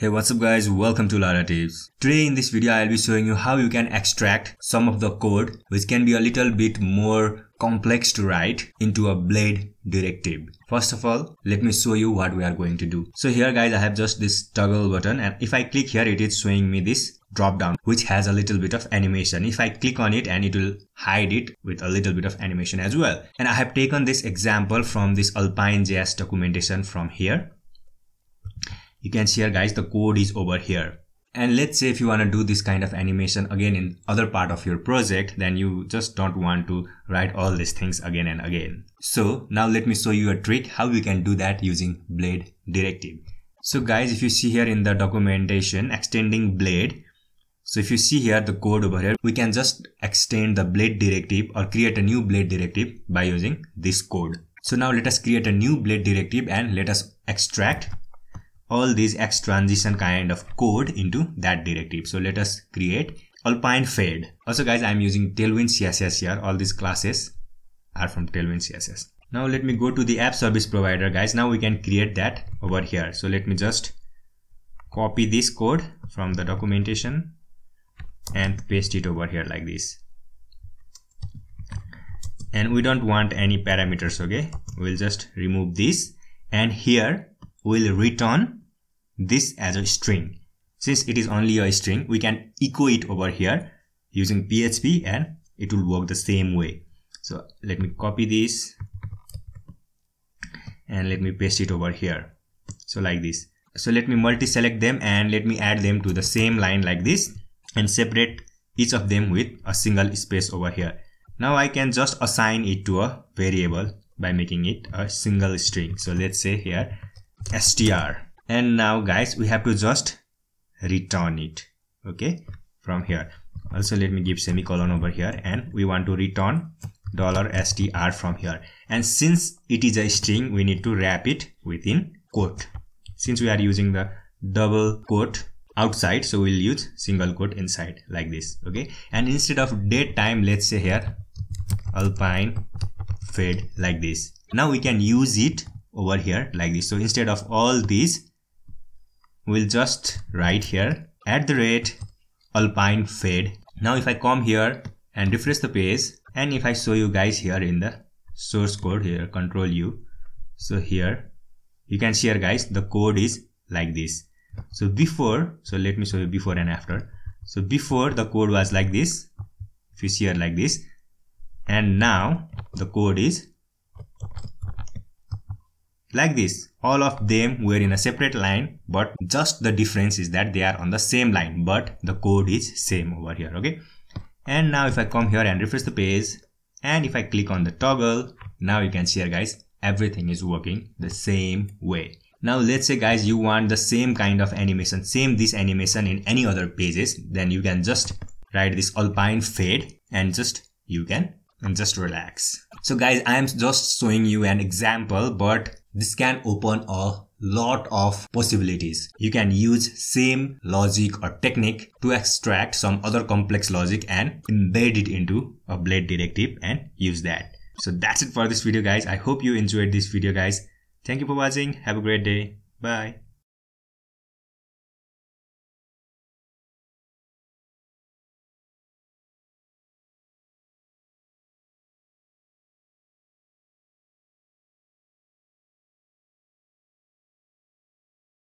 Hey what's up guys welcome to Laratips. Today in this video I'll be showing you how you can extract some of the code which can be a little bit more complex to write into a blade directive. First of all let me show you what we are going to do. So here guys I have just this toggle button and if I click here it is showing me this drop down which has a little bit of animation. If I click on it and it will hide it with a little bit of animation as well. And I have taken this example from this Alpine.js documentation from here you can see here guys the code is over here. And let's say if you want to do this kind of animation again in other part of your project then you just don't want to write all these things again and again. So now let me show you a trick how you can do that using blade directive. So guys if you see here in the documentation extending blade. So if you see here the code over here we can just extend the blade directive or create a new blade directive by using this code. So now let us create a new blade directive and let us extract all these X transition kind of code into that directive. So let us create Alpine Fade. Also guys, I'm using Tailwind CSS here. All these classes are from Tailwind CSS. Now let me go to the app service provider guys. Now we can create that over here. So let me just copy this code from the documentation and paste it over here like this. And we don't want any parameters, okay? We'll just remove this and here we'll return this as a string. Since it is only a string, we can echo it over here using PHP and it will work the same way. So let me copy this and let me paste it over here. So like this. So let me multi-select them and let me add them to the same line like this and separate each of them with a single space over here. Now I can just assign it to a variable by making it a single string. So let's say here str and now guys we have to just return it. Okay from here. Also let me give semicolon over here. And we want to return dollar str from here. And since it is a string we need to wrap it within quote. Since we are using the double quote outside so we'll use single quote inside like this. Okay and instead of date time let's say here alpine fade like this. Now we can use it over here like this. So instead of all these we'll just write here at the rate alpine fade. Now if I come here and refresh the page and if I show you guys here in the source code here control U so here you can see here guys the code is like this so before so let me show you before and after so before the code was like this if you see here like this and now the code is like this all of them were in a separate line but just the difference is that they are on the same line but the code is same over here okay? And now if i come here and refresh the page and if i click on the toggle now you can see here guys everything is working the same way. Now let's say guys you want the same kind of animation same this animation in any other pages then you can just write this alpine fade and just you can and just relax. So guys i am just showing you an example but this can open a lot of possibilities. You can use same logic or technique to extract some other complex logic and embed it into a blade directive and use that. So that's it for this video guys. I hope you enjoyed this video guys. Thank you for watching. Have a great day. Bye.